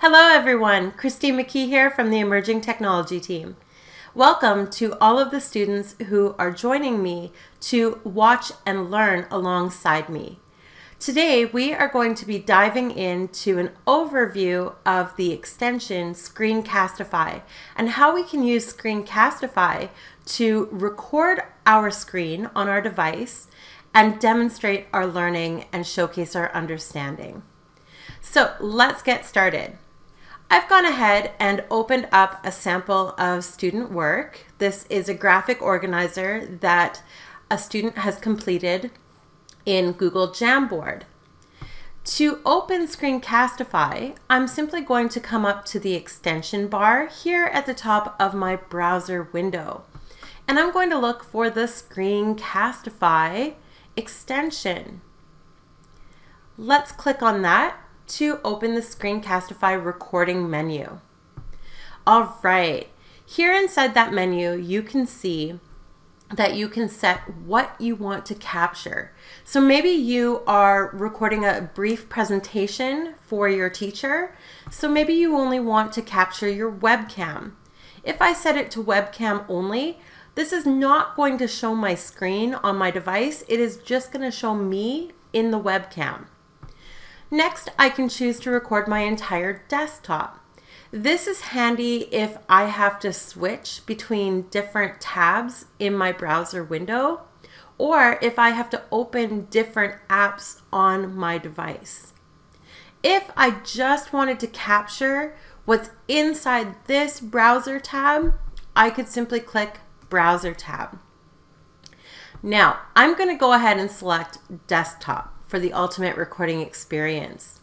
Hello everyone, Christine McKee here from the Emerging Technology team. Welcome to all of the students who are joining me to watch and learn alongside me. Today we are going to be diving into an overview of the extension Screencastify and how we can use Screencastify to record our screen on our device and demonstrate our learning and showcase our understanding. So let's get started. I've gone ahead and opened up a sample of student work. This is a graphic organizer that a student has completed in Google Jamboard. To open Screencastify, I'm simply going to come up to the extension bar here at the top of my browser window. And I'm going to look for the Screencastify extension. Let's click on that to open the Screencastify recording menu. All right, here inside that menu, you can see that you can set what you want to capture. So maybe you are recording a brief presentation for your teacher. So maybe you only want to capture your webcam. If I set it to webcam only, this is not going to show my screen on my device. It is just going to show me in the webcam. Next, I can choose to record my entire desktop. This is handy if I have to switch between different tabs in my browser window or if I have to open different apps on my device. If I just wanted to capture what's inside this browser tab, I could simply click Browser tab. Now, I'm going to go ahead and select Desktop for the ultimate recording experience.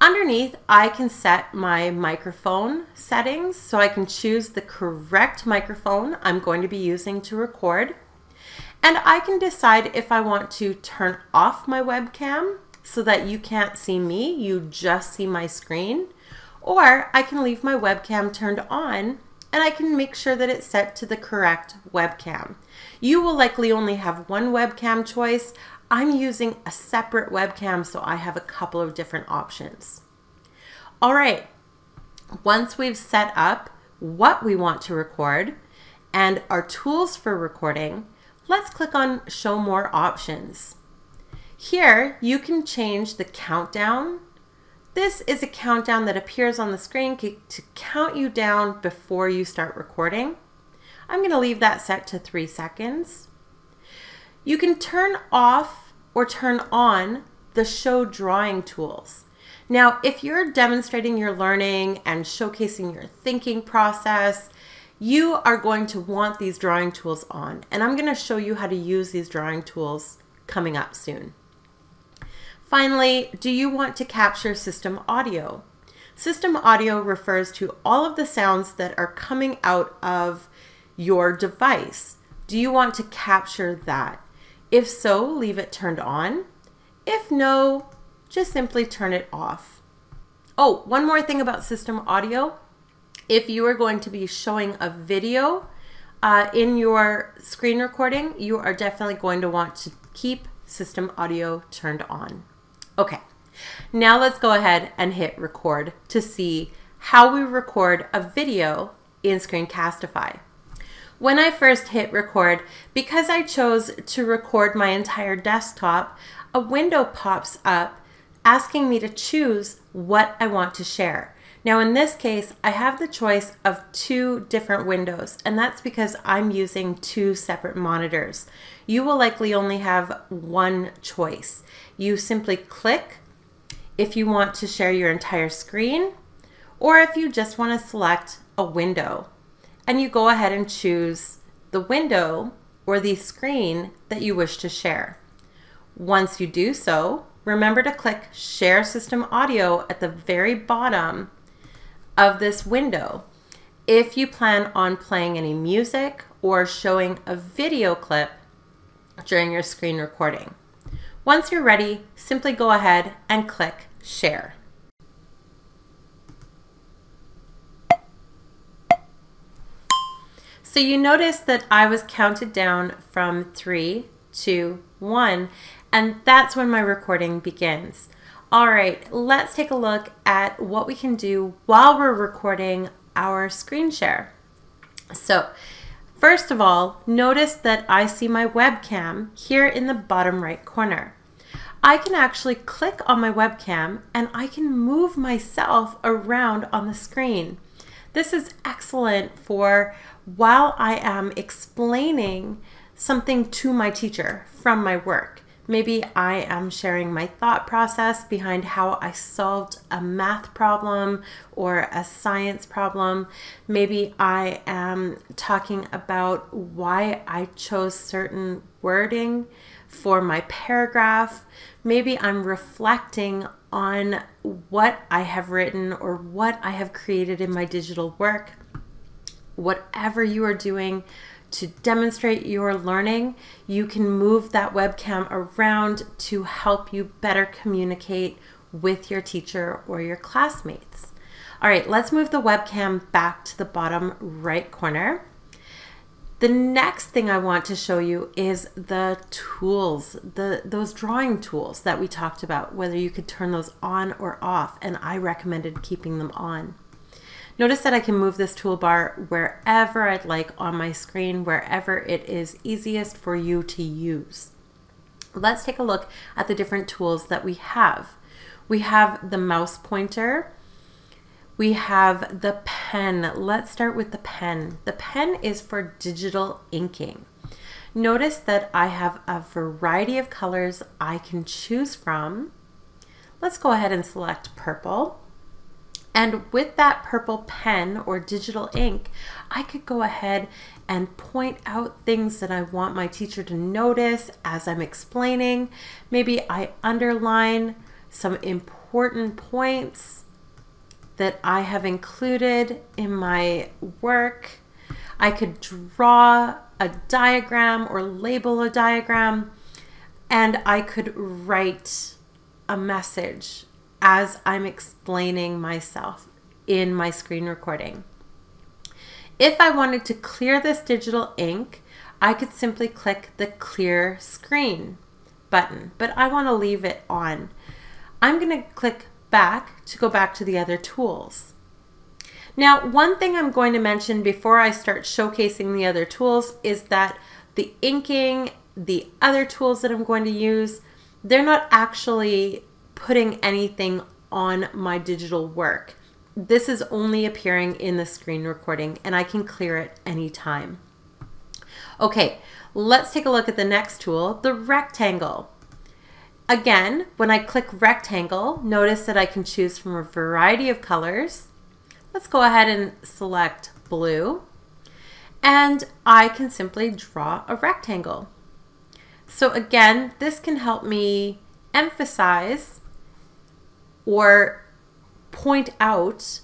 Underneath, I can set my microphone settings so I can choose the correct microphone I'm going to be using to record. And I can decide if I want to turn off my webcam so that you can't see me, you just see my screen. Or I can leave my webcam turned on and I can make sure that it's set to the correct webcam. You will likely only have one webcam choice. I'm using a separate webcam, so I have a couple of different options. All right, once we've set up what we want to record and our tools for recording, let's click on Show More Options. Here, you can change the countdown. This is a countdown that appears on the screen to count you down before you start recording. I'm going to leave that set to three seconds. You can turn off or turn on the show drawing tools. Now, if you're demonstrating your learning and showcasing your thinking process, you are going to want these drawing tools on. And I'm going to show you how to use these drawing tools coming up soon. Finally, do you want to capture system audio? System audio refers to all of the sounds that are coming out of your device. Do you want to capture that? If so, leave it turned on. If no, just simply turn it off. Oh, one more thing about system audio. If you are going to be showing a video uh, in your screen recording, you are definitely going to want to keep system audio turned on. Okay, now let's go ahead and hit record to see how we record a video in Screencastify. When I first hit record, because I chose to record my entire desktop, a window pops up asking me to choose what I want to share. Now in this case, I have the choice of two different windows, and that's because I'm using two separate monitors. You will likely only have one choice. You simply click if you want to share your entire screen, or if you just want to select a window and you go ahead and choose the window or the screen that you wish to share. Once you do so, remember to click Share System Audio at the very bottom of this window if you plan on playing any music or showing a video clip during your screen recording. Once you're ready, simply go ahead and click Share. So you notice that I was counted down from three, two, one, and that's when my recording begins. All right, let's take a look at what we can do while we're recording our screen share. So first of all, notice that I see my webcam here in the bottom right corner. I can actually click on my webcam and I can move myself around on the screen. This is excellent for while I am explaining something to my teacher from my work. Maybe I am sharing my thought process behind how I solved a math problem or a science problem. Maybe I am talking about why I chose certain wording for my paragraph. Maybe I'm reflecting on what I have written or what I have created in my digital work. Whatever you are doing, to demonstrate your learning, you can move that webcam around to help you better communicate with your teacher or your classmates. All right, let's move the webcam back to the bottom right corner. The next thing I want to show you is the tools, the those drawing tools that we talked about, whether you could turn those on or off, and I recommended keeping them on. Notice that I can move this toolbar wherever I'd like on my screen, wherever it is easiest for you to use. Let's take a look at the different tools that we have. We have the mouse pointer. We have the pen. Let's start with the pen. The pen is for digital inking. Notice that I have a variety of colors I can choose from. Let's go ahead and select purple. And with that purple pen or digital ink, I could go ahead and point out things that I want my teacher to notice as I'm explaining. Maybe I underline some important points that I have included in my work. I could draw a diagram or label a diagram, and I could write a message as I'm explaining myself in my screen recording. If I wanted to clear this digital ink, I could simply click the clear screen button, but I want to leave it on. I'm going to click back to go back to the other tools. Now, one thing I'm going to mention before I start showcasing the other tools is that the inking, the other tools that I'm going to use, they're not actually putting anything on my digital work. This is only appearing in the screen recording and I can clear it anytime. Okay, let's take a look at the next tool, the rectangle. Again, when I click rectangle, notice that I can choose from a variety of colors. Let's go ahead and select blue and I can simply draw a rectangle. So again, this can help me emphasize or point out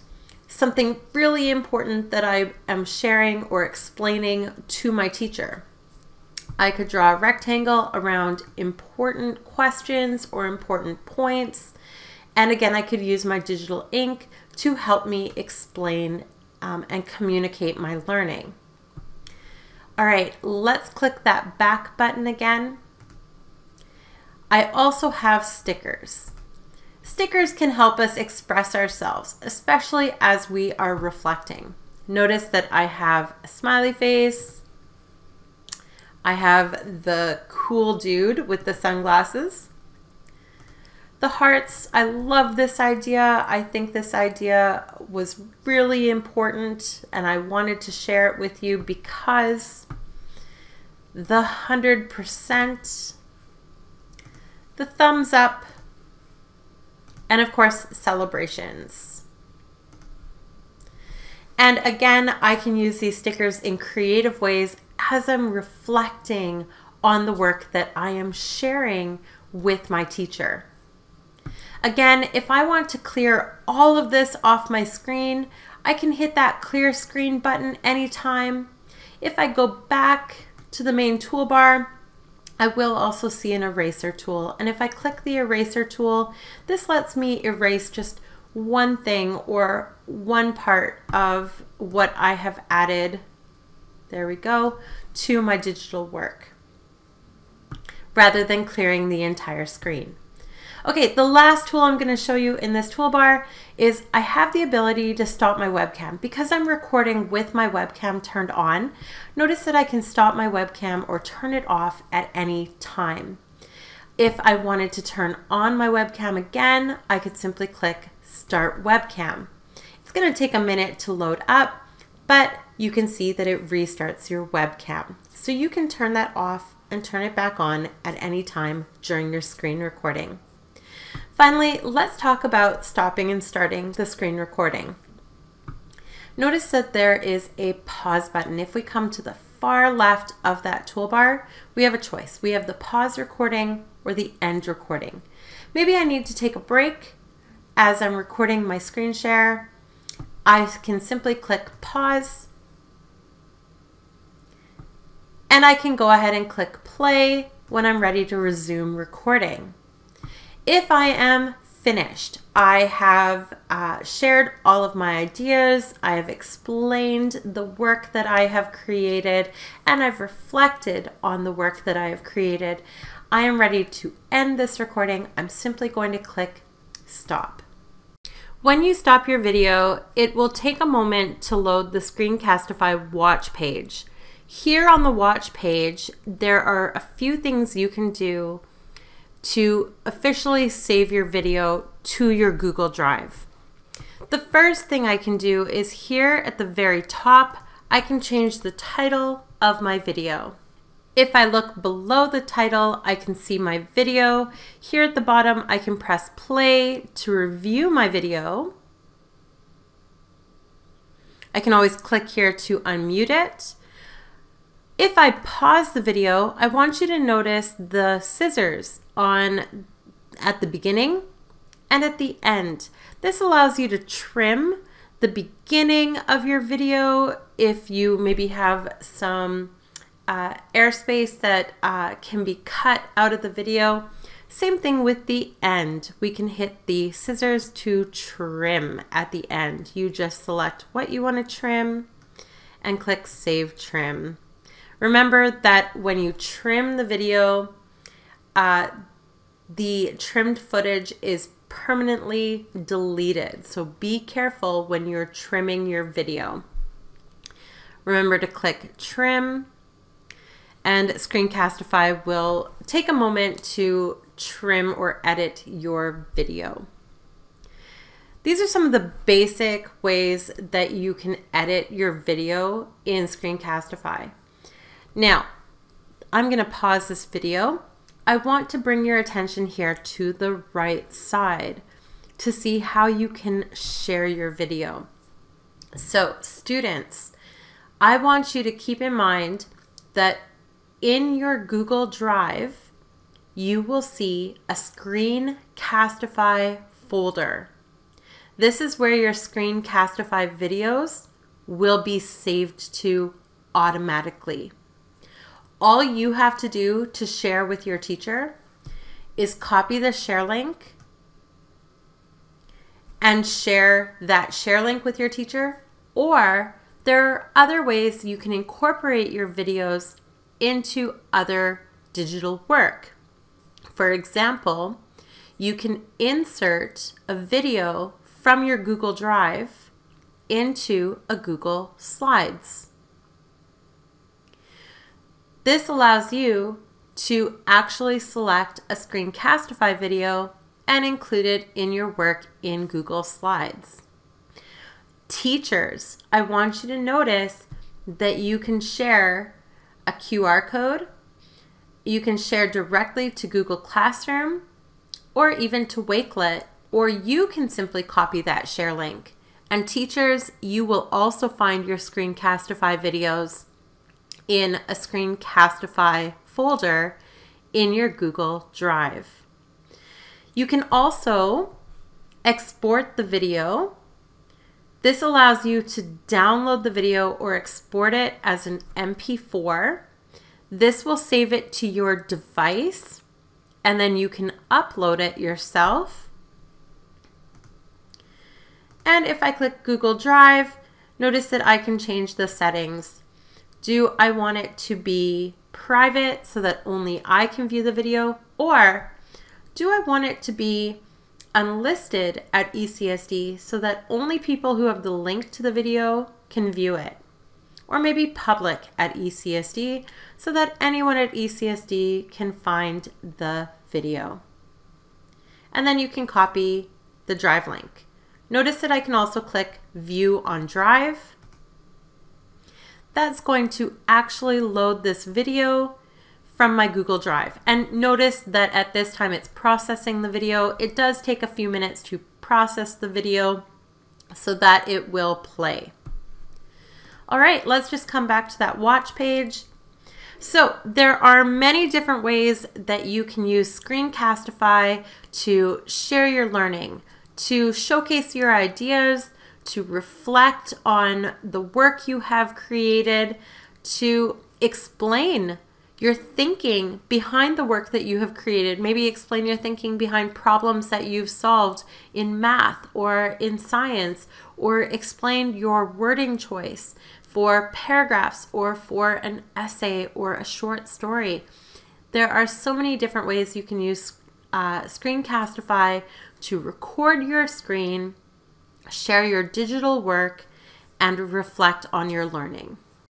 something really important that I am sharing or explaining to my teacher. I could draw a rectangle around important questions or important points. And again, I could use my digital ink to help me explain um, and communicate my learning. All right, let's click that back button again. I also have stickers. Stickers can help us express ourselves, especially as we are reflecting. Notice that I have a smiley face. I have the cool dude with the sunglasses. The hearts, I love this idea. I think this idea was really important and I wanted to share it with you because the 100%, the thumbs up, and of course, celebrations. And again, I can use these stickers in creative ways as I'm reflecting on the work that I am sharing with my teacher. Again, if I want to clear all of this off my screen, I can hit that clear screen button anytime. If I go back to the main toolbar, I will also see an eraser tool. And if I click the eraser tool, this lets me erase just one thing or one part of what I have added, there we go, to my digital work, rather than clearing the entire screen. Okay, the last tool I'm going to show you in this toolbar is I have the ability to stop my webcam. Because I'm recording with my webcam turned on, notice that I can stop my webcam or turn it off at any time. If I wanted to turn on my webcam again, I could simply click Start Webcam. It's going to take a minute to load up, but you can see that it restarts your webcam. So you can turn that off and turn it back on at any time during your screen recording. Finally, let's talk about stopping and starting the screen recording. Notice that there is a pause button. If we come to the far left of that toolbar, we have a choice. We have the pause recording or the end recording. Maybe I need to take a break as I'm recording my screen share. I can simply click pause and I can go ahead and click play when I'm ready to resume recording. If I am finished, I have uh, shared all of my ideas, I have explained the work that I have created, and I've reflected on the work that I have created. I am ready to end this recording. I'm simply going to click stop. When you stop your video, it will take a moment to load the Screencastify watch page. Here on the watch page, there are a few things you can do to officially save your video to your Google Drive. The first thing I can do is here at the very top, I can change the title of my video. If I look below the title, I can see my video. Here at the bottom, I can press play to review my video. I can always click here to unmute it. If I pause the video, I want you to notice the scissors on at the beginning and at the end. This allows you to trim the beginning of your video if you maybe have some uh, airspace that uh, can be cut out of the video. Same thing with the end. We can hit the scissors to trim at the end. You just select what you want to trim and click Save Trim. Remember that when you trim the video, uh, the trimmed footage is permanently deleted. So be careful when you're trimming your video. Remember to click trim and Screencastify will take a moment to trim or edit your video. These are some of the basic ways that you can edit your video in Screencastify. Now, I'm going to pause this video. I want to bring your attention here to the right side to see how you can share your video. So students, I want you to keep in mind that in your Google Drive, you will see a Screencastify folder. This is where your Screencastify videos will be saved to automatically all you have to do to share with your teacher is copy the share link and share that share link with your teacher. Or there are other ways you can incorporate your videos into other digital work. For example, you can insert a video from your Google Drive into a Google Slides. This allows you to actually select a Screencastify video and include it in your work in Google Slides. Teachers, I want you to notice that you can share a QR code, you can share directly to Google Classroom or even to Wakelet, or you can simply copy that share link. And teachers, you will also find your Screencastify videos in a Screencastify folder in your Google Drive. You can also export the video. This allows you to download the video or export it as an MP4. This will save it to your device and then you can upload it yourself. And if I click Google Drive, notice that I can change the settings do I want it to be private so that only I can view the video? Or do I want it to be unlisted at ECSD so that only people who have the link to the video can view it? Or maybe public at ECSD so that anyone at ECSD can find the video. And then you can copy the drive link. Notice that I can also click View on Drive. That's going to actually load this video from my Google Drive. And notice that at this time it's processing the video. It does take a few minutes to process the video so that it will play. All right, let's just come back to that watch page. So there are many different ways that you can use Screencastify to share your learning, to showcase your ideas, to reflect on the work you have created, to explain your thinking behind the work that you have created. Maybe explain your thinking behind problems that you've solved in math or in science, or explain your wording choice for paragraphs or for an essay or a short story. There are so many different ways you can use uh, Screencastify to record your screen, share your digital work, and reflect on your learning.